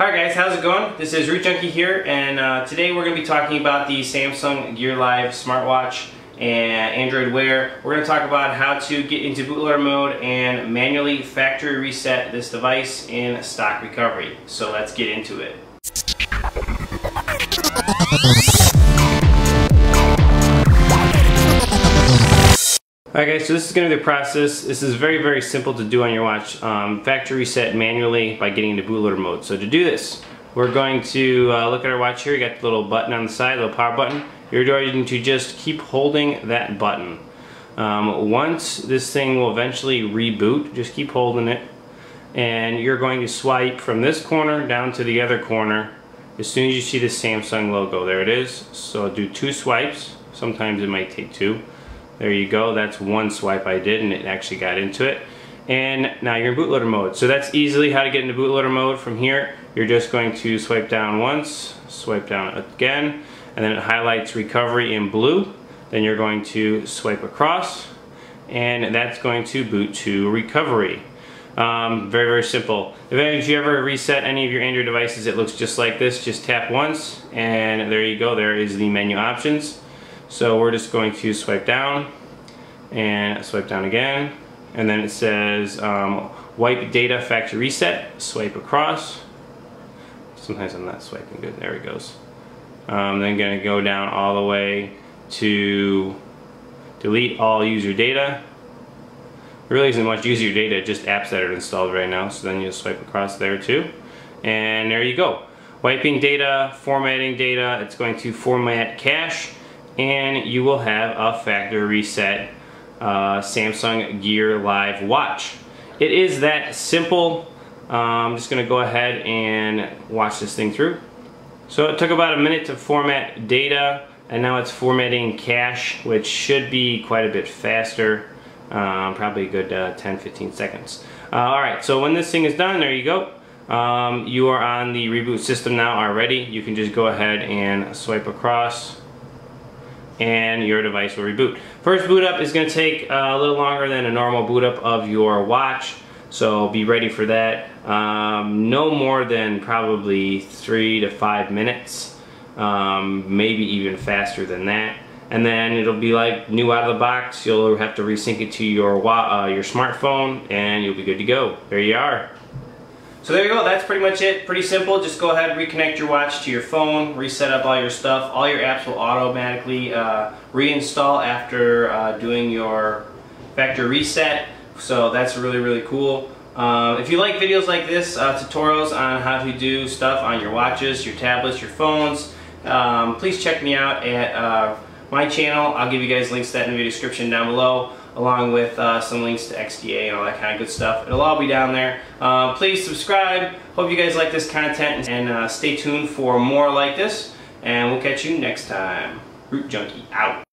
Alright guys, how's it going? This is RootJunky here and uh, today we're going to be talking about the Samsung Gear Live smartwatch and Android Wear. We're going to talk about how to get into bootloader mode and manually factory reset this device in stock recovery. So let's get into it. Alright guys, so this is going to be the process. This is very, very simple to do on your watch. Um, factory reset manually by getting into bootloader mode. So to do this, we're going to uh, look at our watch here. You got the little button on the side, the little power button. You're going to just keep holding that button. Um, once this thing will eventually reboot, just keep holding it. And you're going to swipe from this corner down to the other corner as soon as you see the Samsung logo. There it is. So do two swipes. Sometimes it might take two. There you go, that's one swipe I did and it actually got into it. And now you're in bootloader mode. So that's easily how to get into bootloader mode from here. You're just going to swipe down once, swipe down again, and then it highlights recovery in blue. Then you're going to swipe across, and that's going to boot to recovery. Um, very, very simple. If you ever reset any of your Android devices, it looks just like this. Just tap once, and there you go. There is the menu options. So we're just going to swipe down and swipe down again. And then it says um, wipe data factory reset, swipe across. Sometimes I'm not swiping good, there it goes. Um, then gonna go down all the way to delete all user data. There really isn't much user data, just apps that are installed right now. So then you swipe across there too. And there you go. Wiping data, formatting data, it's going to format cache and you will have a factory reset uh, Samsung Gear Live watch. It is that simple. Uh, I'm just going to go ahead and watch this thing through. So it took about a minute to format data and now it's formatting cache which should be quite a bit faster. Um, probably a good 10-15 uh, seconds. Uh, Alright, so when this thing is done, there you go. Um, you are on the reboot system now already. You can just go ahead and swipe across and your device will reboot. First boot up is going to take a little longer than a normal boot up of your watch, so be ready for that. Um, no more than probably three to five minutes, um, maybe even faster than that. And then it'll be like new out of the box. You'll have to resync it to your uh, your smartphone, and you'll be good to go. There you are. So there you go, that's pretty much it. Pretty simple, just go ahead and reconnect your watch to your phone, reset up all your stuff. All your apps will automatically uh, reinstall after uh, doing your factory reset. So that's really, really cool. Uh, if you like videos like this, uh, tutorials on how to do stuff on your watches, your tablets, your phones, um, please check me out at uh, my channel. I'll give you guys links to that in the description down below along with uh, some links to XDA and all that kind of good stuff. It'll all be down there. Uh, please subscribe. Hope you guys like this content and uh, stay tuned for more like this. And we'll catch you next time. RootJunky out.